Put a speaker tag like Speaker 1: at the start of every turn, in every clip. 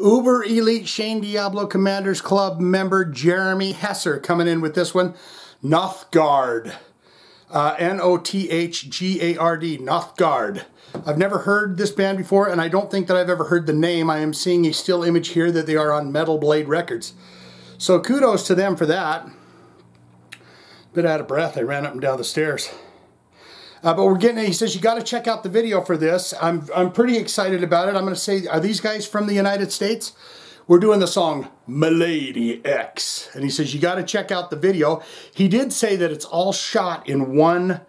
Speaker 1: Uber Elite Shane Diablo Commanders Club member Jeremy Hesser coming in with this one. Nothgard. Uh, N-O-T-H-G-A-R-D. Nothgard. I've never heard this band before, and I don't think that I've ever heard the name. I am seeing a still image here that they are on Metal Blade Records. So kudos to them for that. Bit out of breath. I ran up and down the stairs. Uh, but we're getting, he says, you got to check out the video for this. I'm, I'm pretty excited about it. I'm going to say, are these guys from the United States? We're doing the song Milady X. And he says, you got to check out the video. He did say that it's all shot in one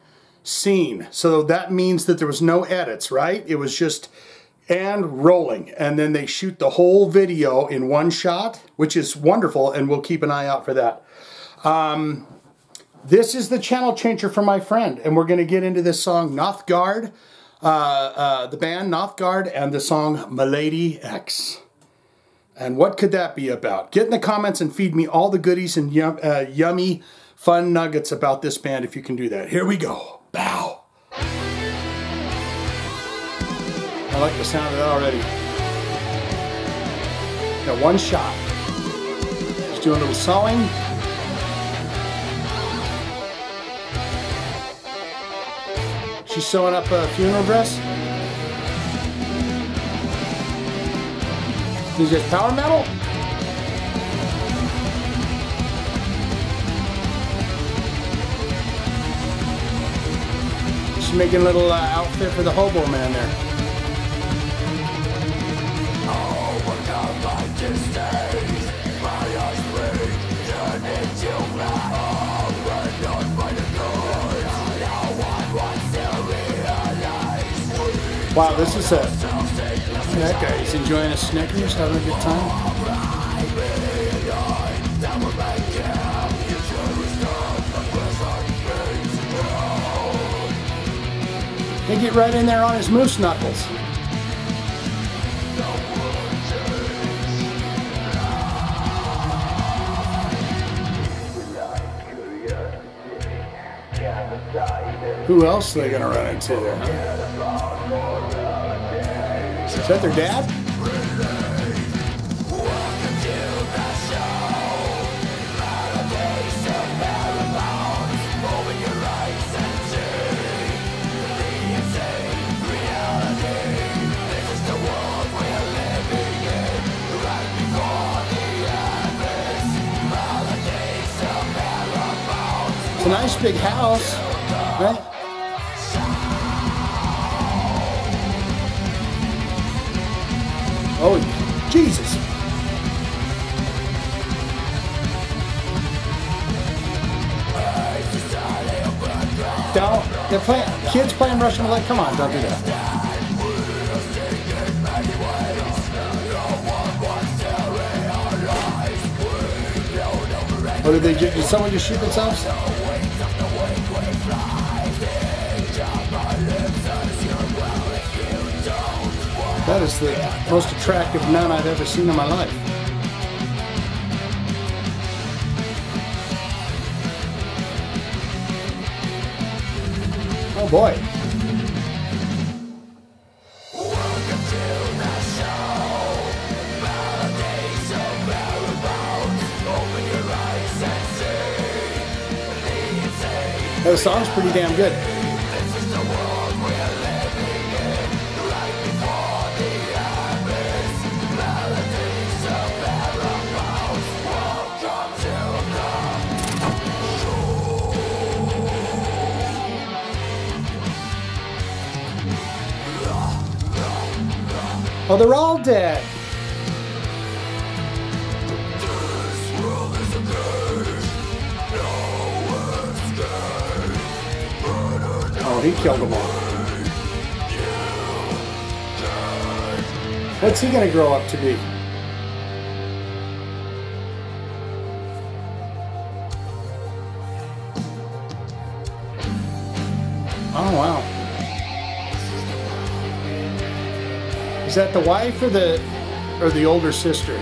Speaker 1: scene. So that means that there was no edits, right? It was just and rolling. And then they shoot the whole video in one shot, which is wonderful. And we'll keep an eye out for that. Um, this is the channel changer for my friend, and we're going to get into this song Nothgard, uh, uh, the band Nothgard, and the song Milady X. And what could that be about? Get in the comments and feed me all the goodies and yum, uh, yummy, fun nuggets about this band if you can do that. Here we go. Bow. I like the sound of that already. Got one shot. Just doing a little sewing. She's sewing up a funeral dress. Is this power metal? She's making a little uh, outfit for the hobo man there. Wow, this is a that guy. He's enjoying a Snickers, having a good time. They get right in there on his moose knuckles. Who else are they gonna run into there? Huh? Is that their dad? It's a nice big house, right? Jesus. Don't. They're playing. Kids playing Russian roulette. Come on, don't do that. What did they? Did someone just shoot themselves? That is the most attractive nun I've ever seen in my life. Oh boy. The song's pretty damn good. Oh, they're all dead. Oh, he killed them all. What's he going to grow up to be? Oh, wow. Is that the wife or the or the older sister?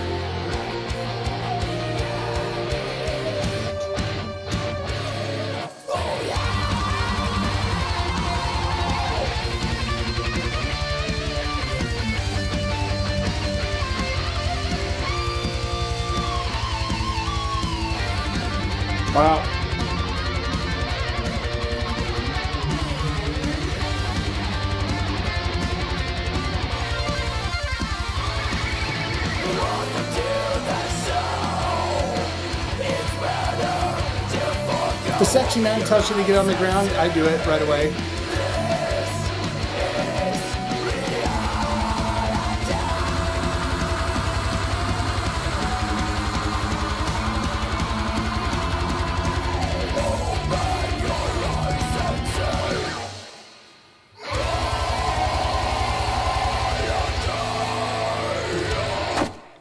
Speaker 1: Wow. Section 9 tells you to get on the ground, I do it right away.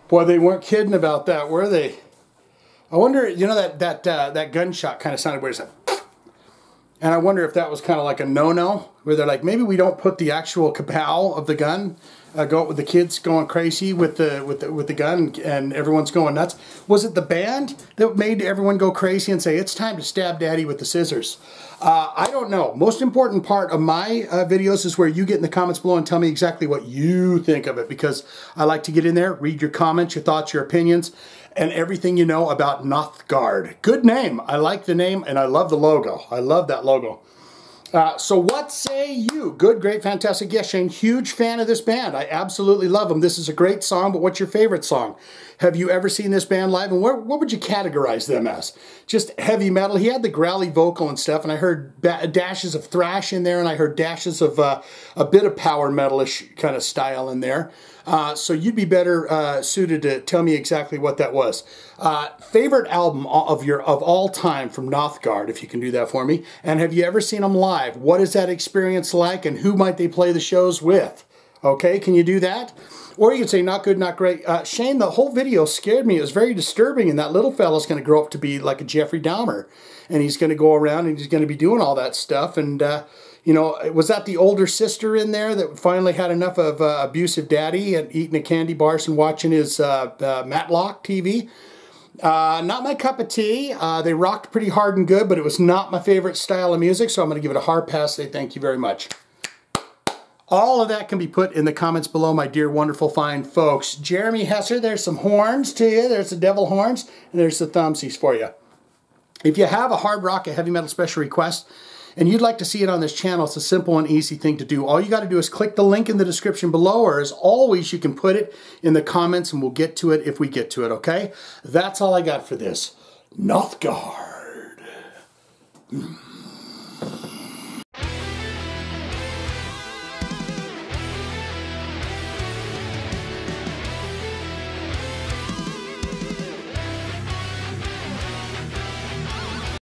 Speaker 1: Boy, they weren't kidding about that, were they? I wonder, you know, that that uh, that gunshot kind of sounded weird. And I wonder if that was kind of like a no-no, where they're like, maybe we don't put the actual kapow of the gun, uh, go with the kids going crazy with the with the with the gun, and everyone's going nuts. Was it the band that made everyone go crazy and say it's time to stab daddy with the scissors? Uh, I don't know. Most important part of my uh, videos is where you get in the comments below and tell me exactly what you think of it because I like to get in there, read your comments, your thoughts, your opinions, and everything you know about Nothgard. Good name. I like the name and I love the logo. I love that logo. Uh, so what say you? Good, great, fantastic. Yes, Shane, huge fan of this band. I absolutely love them. This is a great song, but what's your favorite song? Have you ever seen this band live? And what, what would you categorize them as? Just heavy metal. He had the growly vocal and stuff, and I heard dashes of thrash in there, and I heard dashes of uh, a bit of power metalish kind of style in there. Uh, so you'd be better uh, suited to tell me exactly what that was. Uh, favorite album of your of all time from Nothgard, if you can do that for me. And have you ever seen them live? What is that experience like, and who might they play the shows with? Okay, can you do that? Or you could say, not good, not great. Uh, Shane, the whole video scared me. It was very disturbing, and that little fella's going to grow up to be like a Jeffrey Dahmer. And he's going to go around and he's going to be doing all that stuff. And, uh, you know, was that the older sister in there that finally had enough of uh, abusive daddy and eating a candy bars and watching his uh, uh, Matlock TV? Uh, not my cup of tea. Uh, they rocked pretty hard and good, but it was not my favorite style of music, so I'm going to give it a hard pass. Say thank you very much. All of that can be put in the comments below, my dear, wonderful, fine folks. Jeremy Hesser, there's some horns to you. There's the devil horns, and there's the thumbsies for you. If you have a hard rock, a heavy metal special request, and you'd like to see it on this channel, it's a simple and easy thing to do. All you got to do is click the link in the description below, or as always, you can put it in the comments, and we'll get to it if we get to it, okay? That's all I got for this. Nothgard. Mm.